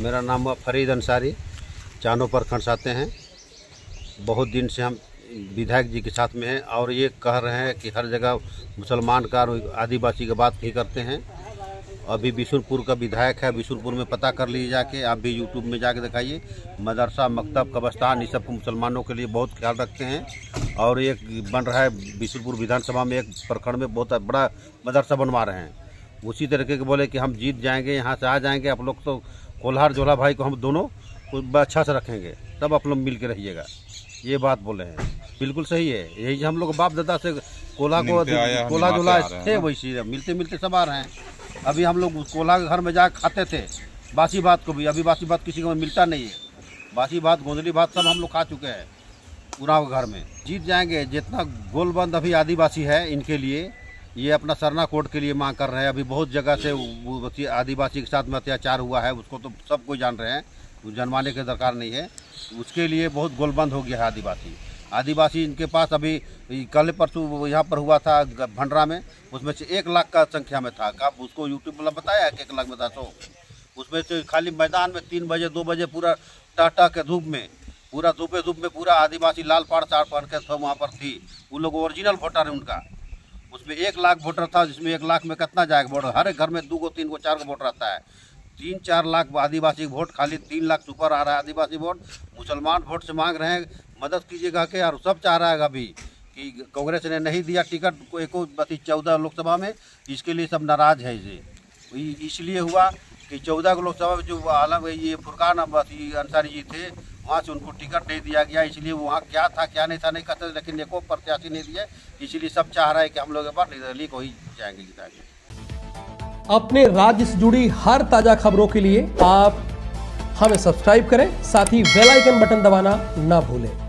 मेरा नाम है फरीद अंसारी। चानो प्रखंड से आते हैं। बहुत दिन से हम विधायक जी के साथ में हैं और ये कह रहे हैं कि हर जगह मुसलमान का आदिवासी की बात नहीं करते हैं। अभी बिशुनपुर का विधायक है बिशुनपुर में पता कर लीजिए जाके, आप भी यूट्यूब में जाके दिखाइए। मदरसा, मकतब, कब्रस्तान इस सब मुसलमानों के लिए बहुत ख्याल रखते हैं। और एक बन रहा है बिशुनपुर विधानसभा में एक प्रखंड में बहुत बड़ा मदरसा बनवा रहे हैं। उसी तरीके के बोले कि हम जीत जाएँगे, यहाँ से आ जाएँगे, आप लोग तो कोल्हार जोला भाई को हम दोनों को अच्छा से रखेंगे। तब आप लोग मिल के रहिएगा। ये बात बोले हैं। बिल्कुल सही है। यही हम लोग बाप दादा से कोला को मिलते आए हैं, कोला निभाते जोला हैं। थे। वैसे मिलते मिलते सब आ रहे हैं। अभी हम लोग कोला के घर में जा खाते थे। बासी भात को भी। अभी बासी भात किसी को मिलता नहीं है। बासी भात गोंदली भात सब हम लोग खा चुके हैं। पूरा घर में। जीत जाएँगे। जितना गोलबंद अभी आदिवासी है इनके लिए ये अपना सरना कोर्ट के लिए मांग कर रहे हैं। अभी बहुत जगह से आदिवासी के साथ में अत्याचार हुआ है, उसको तो सब कोई जान रहे हैं। जनवाने की दरकार नहीं है। उसके लिए बहुत गोलबंद हो गया है आदिवासी। आदिवासी इनके पास अभी कल परसों यहाँ पर हुआ था, भंडरा में। उसमें से एक लाख का संख्या में था। का उसको यूट्यूब वाला बताया कि एक लाख में था तो उसमें से खाली मैदान में तीन बजे, दो बजे पूरा टाटा के धूप में, पूरा धूपे धूप में पूरा आदिवासी लाल पाड़ साड़ पहन के सब वहाँ पर थी। वो लोग ओरिजिनल वोटर है उनका। उसमें एक लाख वोटर था, जिसमें एक लाख में कितना जाएगा वोटर? हर एक घर में दो गो, तीन गो, चार गो वोट रहता है। तीन, चार लाख आदिवासी वोट खाली, तीन लाख से ऊपर आ रहा है आदिवासी वोट। मुसलमान वोट से मांग रहे हैं, मदद कीजिएगा के, और सब चाह रहा है अभी कि कांग्रेस ने नहीं दिया टिकट को एक चौदह लोकसभा में, इसके लिए सब नाराज़ है इसे। इसलिए हुआ कि चौदह को लोकसभा जो आलम ये फुरकान अथी अंसारी जी थे, वहाँ से उनको टिकट नहीं दिया गया। इसलिए वहाँ क्या था, क्या नहीं था, नहीं कहते लेकिन एको प्रत्याशी नहीं दिया इसलिए सब चाह रहा है कि हम लोग एक बार निर्दलीय को ही जाएँगे, जिताएँगे। अपने राज्य से जुड़ी हर ताज़ा खबरों के लिए आप हमें सब्सक्राइब करें, साथ ही बेल आइकन बटन दबाना ना भूलें।